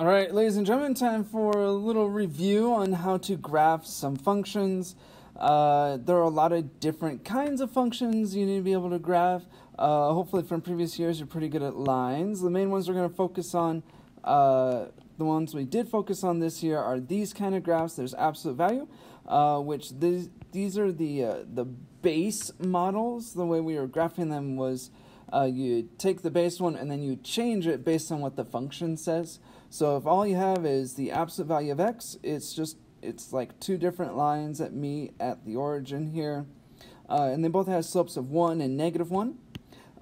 All right, ladies and gentlemen, time for a little review on how to graph some functions. Uh, there are a lot of different kinds of functions you need to be able to graph. Uh, hopefully, from previous years, you're pretty good at lines. The main ones we're going to focus on, uh, the ones we did focus on this year, are these kind of graphs. There's absolute value, uh, which these, these are the, uh, the base models. The way we were graphing them was uh, you take the base one and then you change it based on what the function says. So if all you have is the absolute value of x, it's just it's like two different lines that meet at the origin here. Uh, and they both have slopes of 1 and negative 1.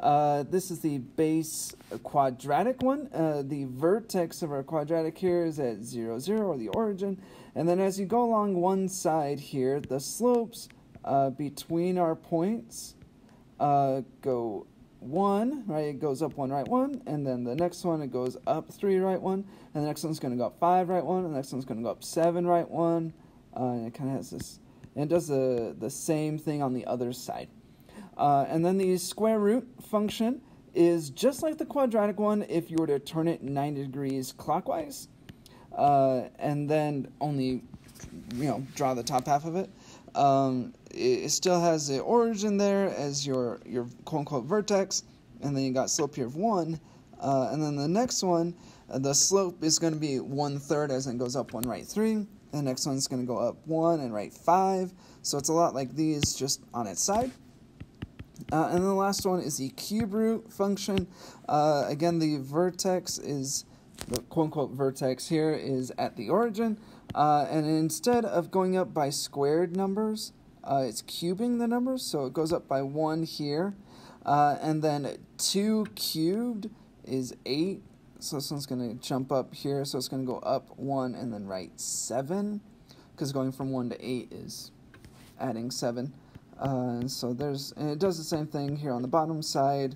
Uh, this is the base quadratic one. Uh, the vertex of our quadratic here is at 0, 0, or the origin. And then as you go along one side here, the slopes uh, between our points uh, go one, right? It goes up one, right one, and then the next one it goes up three, right one, and the next one's going to go up five, right one, and the next one's going to go up seven, right one, uh, and it kind of has this, and it does the the same thing on the other side, uh, and then the square root function is just like the quadratic one if you were to turn it 90 degrees clockwise, uh, and then only, you know, draw the top half of it. Um, it still has the origin there as your your quote unquote vertex, and then you got slope here of one, uh, and then the next one, uh, the slope is going to be one third as it goes up one right three. The next one's going to go up one and right five. So it's a lot like these, just on its side. Uh, and the last one is the cube root function. Uh, again, the vertex is the quote unquote vertex here is at the origin. Uh, and instead of going up by squared numbers, uh, it's cubing the numbers, so it goes up by 1 here. Uh, and then 2 cubed is 8, so this one's going to jump up here, so it's going to go up 1 and then right 7, because going from 1 to 8 is adding 7. Uh, so there's, and it does the same thing here on the bottom side.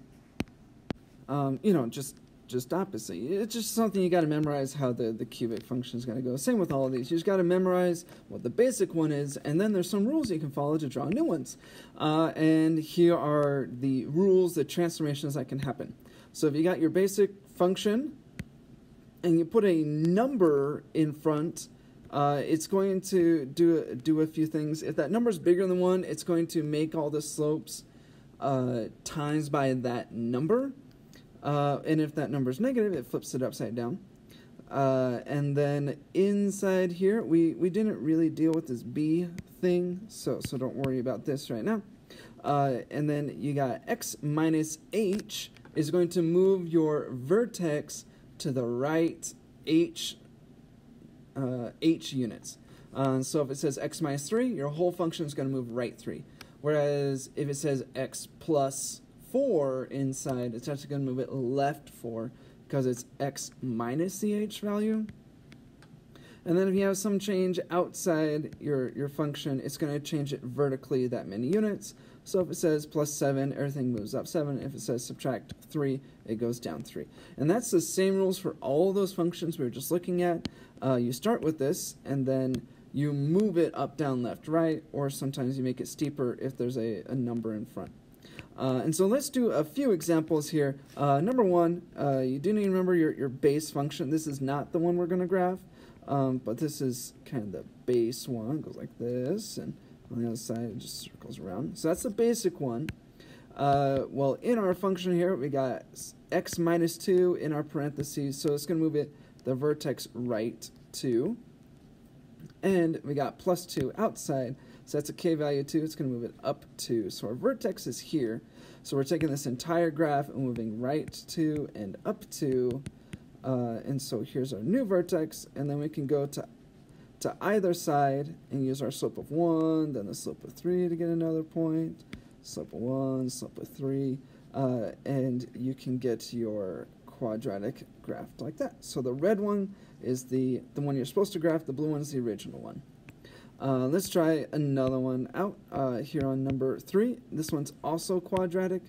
Um, you know, just just opposite. It's just something you got to memorize how the, the cubic function is going to go. Same with all of these. You just got to memorize what the basic one is, and then there's some rules you can follow to draw new ones. Uh, and here are the rules, the transformations that can happen. So if you got your basic function, and you put a number in front, uh, it's going to do, do a few things. If that number is bigger than 1, it's going to make all the slopes uh, times by that number. Uh, and if that number is negative, it flips it upside down. Uh, and then inside here, we, we didn't really deal with this B thing, so, so don't worry about this right now. Uh, and then you got x minus h is going to move your vertex to the right h, uh, h units. Uh, so if it says x minus 3, your whole function is going to move right 3. Whereas if it says x plus 4 inside, it's actually going to move it left 4 because it's x minus the h value. And then if you have some change outside your, your function, it's going to change it vertically that many units. So if it says plus 7, everything moves up 7. If it says subtract 3, it goes down 3. And that's the same rules for all those functions we were just looking at. Uh, you start with this, and then you move it up, down, left, right, or sometimes you make it steeper if there's a, a number in front. Uh, and so let's do a few examples here. Uh, number one, uh, you do need to remember your, your base function. This is not the one we're going to graph, um, but this is kind of the base one. It goes like this, and on the other side it just circles around. So that's the basic one. Uh, well, in our function here, we got x minus 2 in our parentheses, so it's going to move it the vertex right 2. And we got plus 2 outside, so that's a k value 2. It's going to move it up 2. So our vertex is here. So we're taking this entire graph and moving right 2 and up 2. Uh, and so here's our new vertex. And then we can go to, to either side and use our slope of 1, then the slope of 3 to get another point. Slope of 1, slope of 3. Uh, and you can get your quadratic graph like that. So the red one is the, the one you're supposed to graph, the blue one is the original one. Uh, let's try another one out uh, here on number three. This one's also quadratic.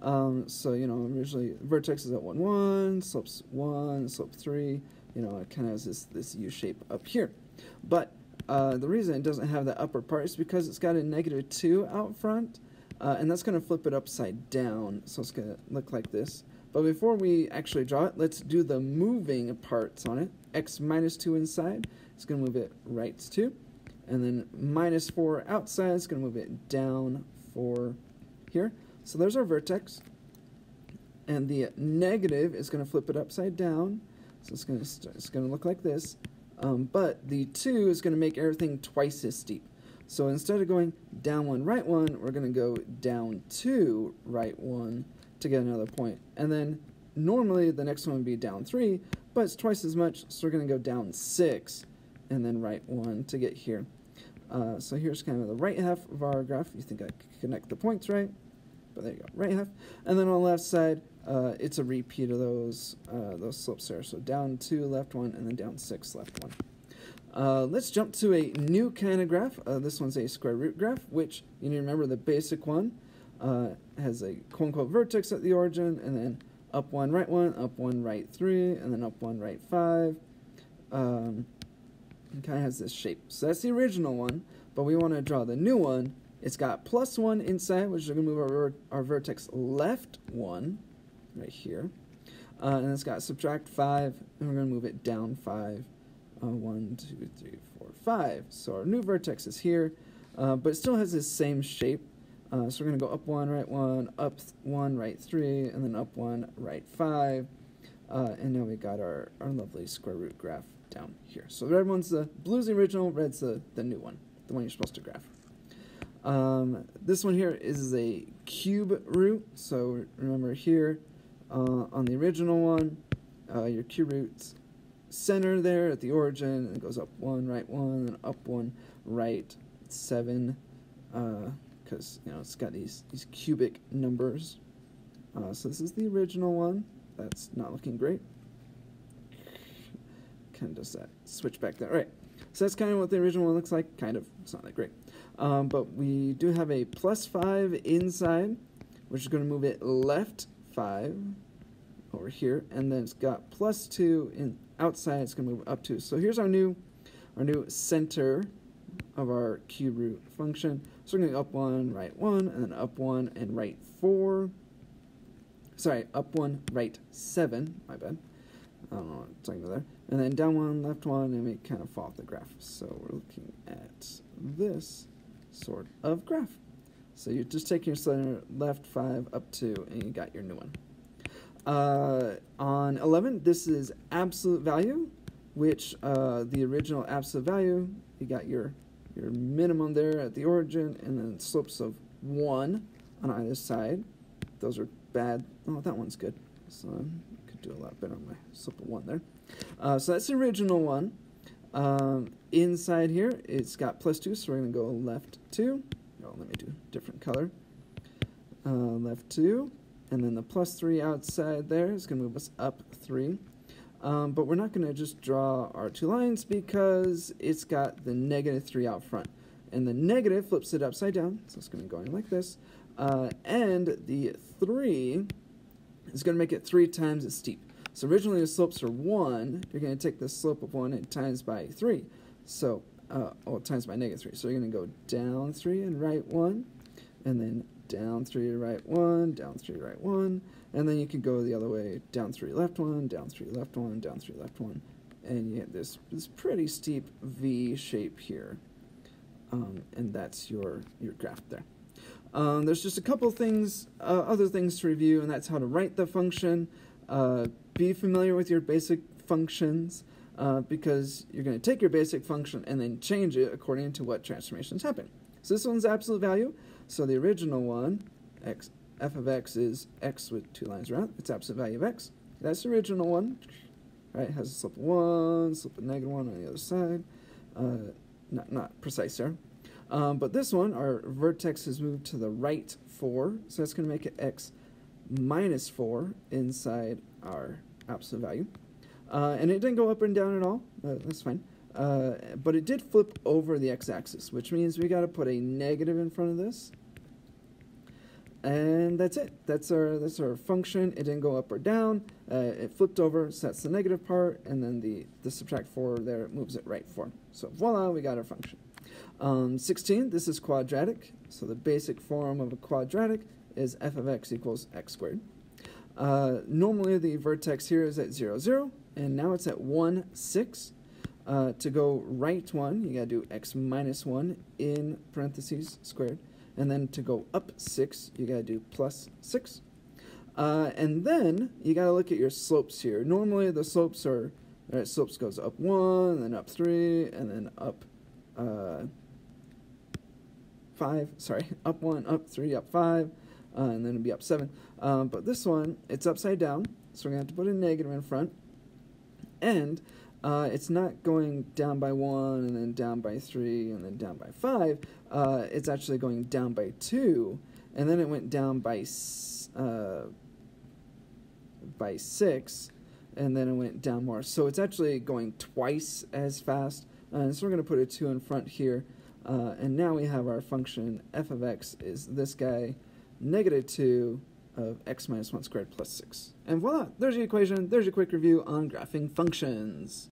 Um, so, you know, usually vertex is at 1, 1, slopes 1, slope 3. You know, it kind of has this, this U shape up here. But uh, the reason it doesn't have the upper part is because it's got a negative 2 out front. Uh, and that's going to flip it upside down. So it's going to look like this. But before we actually draw it, let's do the moving parts on it. x minus 2 inside It's going to move it right 2. And then minus 4 outside is going to move it down 4 here. So there's our vertex. And the negative is going to flip it upside down. So it's going to, it's going to look like this. Um, but the 2 is going to make everything twice as steep. So instead of going down 1, right 1, we're going to go down 2, right 1 to get another point. And then normally the next one would be down 3, but it's twice as much, so we're going to go down 6 and then right 1 to get here. Uh, so here's kind of the right half of our graph. You think I could connect the points right? But there you go, right half. And then on the left side, uh, it's a repeat of those uh, those slopes there. So down 2, left 1, and then down 6, left 1. Uh, let's jump to a new kind of graph. Uh, this one's a square root graph, which you need to remember the basic one uh, has a quote unquote vertex at the origin, and then up one, right one, up one, right three, and then up one, right five. Um, it kind of has this shape. So that's the original one, but we want to draw the new one. It's got plus one inside, which is going to move our, our vertex left one, right here. Uh, and it's got subtract five, and we're going to move it down five. Uh, one, two, three, four, five. So our new vertex is here, uh, but it still has this same shape. Uh, so we're going to go up one, right one, up one, right three, and then up one, right five. Uh, and now we got our, our lovely square root graph down here. So the red one's the blue's the original, red's the, the new one, the one you're supposed to graph. Um, this one here is a cube root. So remember here uh, on the original one, uh, your cube root's center there at the origin, and it goes up one, right one, and up one, right seven. Uh, because you know it's got these these cubic numbers. Uh, so this is the original one. That's not looking great. Kind switch back there. Right. So that's kind of what the original one looks like. Kind of. It's not that great. Um, but we do have a plus 5 inside, which is going to move it left 5 over here. And then it's got plus 2 in outside. It's going to move up 2. So here's our new, our new center of our cube root function. So we're going to up 1, right 1, and then up 1 and right 4. Sorry, up 1, right 7. My bad. I don't know what I'm talking about there. And then down 1, left 1, and we kind of fall off the graph. So we're looking at this sort of graph. So you're just take your center left 5 up 2, and you got your new one. Uh, on 11, this is absolute value, which uh, the original absolute value, you got your your minimum there at the origin, and then slopes of 1 on either side. Those are bad. Oh, that one's good. So I could do a lot better on my simple 1 there. Uh, so that's the original one. Um, inside here, it's got plus 2, so we're going to go left 2. Oh, let me do different color. Uh, left 2. And then the plus 3 outside there is going to move us up 3. Um, but we're not going to just draw our two lines because it's got the negative 3 out front. And the negative flips it upside down, so it's going to be going like this. Uh, and the 3 is going to make it 3 times as steep. So originally the slopes are 1. You're going to take the slope of 1 and times by 3. So, uh, oh, times by negative 3. So you're going to go down 3 and right 1. And then down 3, right 1, down 3, right 1. And then you can go the other way, down three, left one, down three, left one, down three, left one. And you get this, this pretty steep V shape here. Um, and that's your, your graph there. Um, there's just a couple things, uh, other things to review, and that's how to write the function. Uh, be familiar with your basic functions, uh, because you're going to take your basic function and then change it according to what transformations happen. So this one's absolute value. So the original one, x f of x is x with two lines around. It's absolute value of x. That's the original one. Right, has a slope of 1, slope of negative 1 on the other side. Uh, not, not precise there. Um, but this one, our vertex has moved to the right 4, so that's going to make it x minus 4 inside our absolute value. Uh, and it didn't go up and down at all. That's fine. Uh, but it did flip over the x-axis, which means we got to put a negative in front of this and that's it. That's our that's our function. It didn't go up or down. Uh, it flipped over, so that's the negative part, and then the, the subtract 4 there moves it right 4. So voila, we got our function. Um, 16, this is quadratic. So the basic form of a quadratic is f of x equals x squared. Uh, normally the vertex here is at 0, 0, and now it's at 1, 6. Uh, to go right 1, you got to do x minus 1 in parentheses squared. And then to go up 6, you got to do plus 6. Uh, and then you got to look at your slopes here. Normally the slopes are, right, slopes goes up 1, then up 3, and then up uh, 5, sorry, up 1, up 3, up 5, uh, and then it'd be up 7. Um, but this one, it's upside down, so we're going to have to put a negative in front. And uh, it's not going down by 1, and then down by 3, and then down by 5. Uh, it's actually going down by 2, and then it went down by, uh, by 6, and then it went down more. So it's actually going twice as fast. Uh, so we're going to put a 2 in front here. Uh, and now we have our function f of x is this guy, negative 2 of x minus 1 squared plus 6. And voila, there's your equation. There's your quick review on graphing functions.